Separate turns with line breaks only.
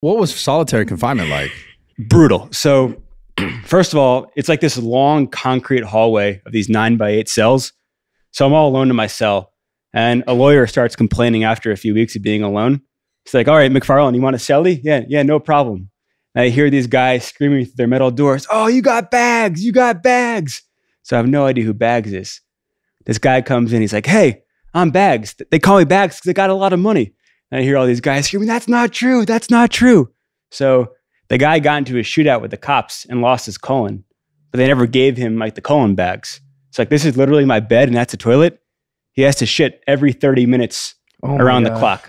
What was solitary confinement like?
Brutal. So, first of all, it's like this long concrete hallway of these nine by eight cells. So I'm all alone in my cell, and a lawyer starts complaining after a few weeks of being alone. He's like, "All right, McFarland, you want a celly? Yeah, yeah, no problem." And I hear these guys screaming through their metal doors, "Oh, you got bags! You got bags!" So I have no idea who Bags is. This guy comes in. He's like, "Hey, I'm Bags. They call me Bags because they got a lot of money." And I hear all these guys screaming, "That's not true! That's not true!" So the guy got into a shootout with the cops and lost his colon, but they never gave him like the colon bags. It's like this is literally my bed and that's a toilet. He has to shit every 30 minutes
Oh
around the clock.